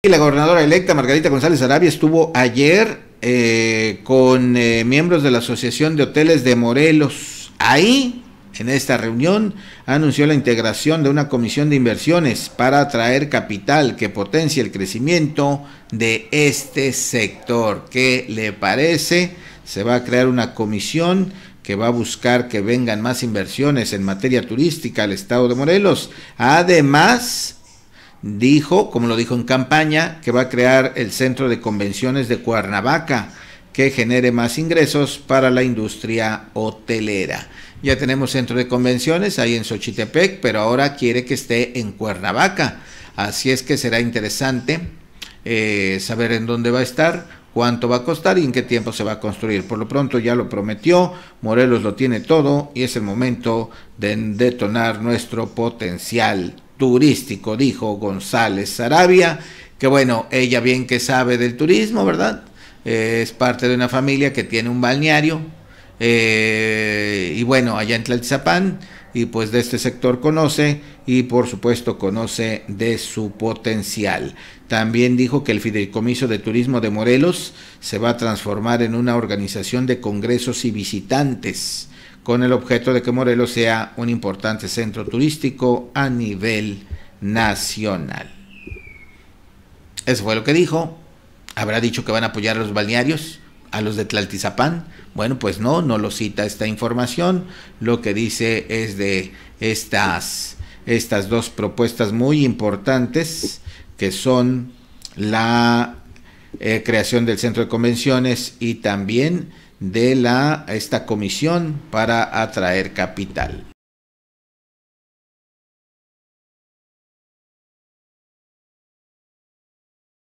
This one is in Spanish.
Y la gobernadora electa Margarita González Arabia estuvo ayer eh, con eh, miembros de la Asociación de Hoteles de Morelos. Ahí, en esta reunión, anunció la integración de una comisión de inversiones para atraer capital que potencie el crecimiento de este sector. ¿Qué le parece? Se va a crear una comisión que va a buscar que vengan más inversiones en materia turística al estado de Morelos. Además, dijo, como lo dijo en campaña, que va a crear el centro de convenciones de Cuernavaca, que genere más ingresos para la industria hotelera. Ya tenemos centro de convenciones ahí en Xochitepec, pero ahora quiere que esté en Cuernavaca. Así es que será interesante eh, saber en dónde va a estar, cuánto va a costar y en qué tiempo se va a construir. Por lo pronto ya lo prometió, Morelos lo tiene todo y es el momento de detonar nuestro potencial turístico, dijo González Sarabia, que bueno, ella bien que sabe del turismo, ¿verdad? Eh, es parte de una familia que tiene un balneario, eh, y bueno, allá en Tlaltizapán, y pues de este sector conoce y por supuesto conoce de su potencial. También dijo que el Fideicomiso de Turismo de Morelos se va a transformar en una organización de congresos y visitantes con el objeto de que Morelos sea un importante centro turístico a nivel nacional. Eso fue lo que dijo. ¿Habrá dicho que van a apoyar a los balnearios, a los de Tlaltizapán? Bueno, pues no, no lo cita esta información. Lo que dice es de estas, estas dos propuestas muy importantes que son la eh, creación del centro de convenciones y también de la, esta comisión para atraer capital.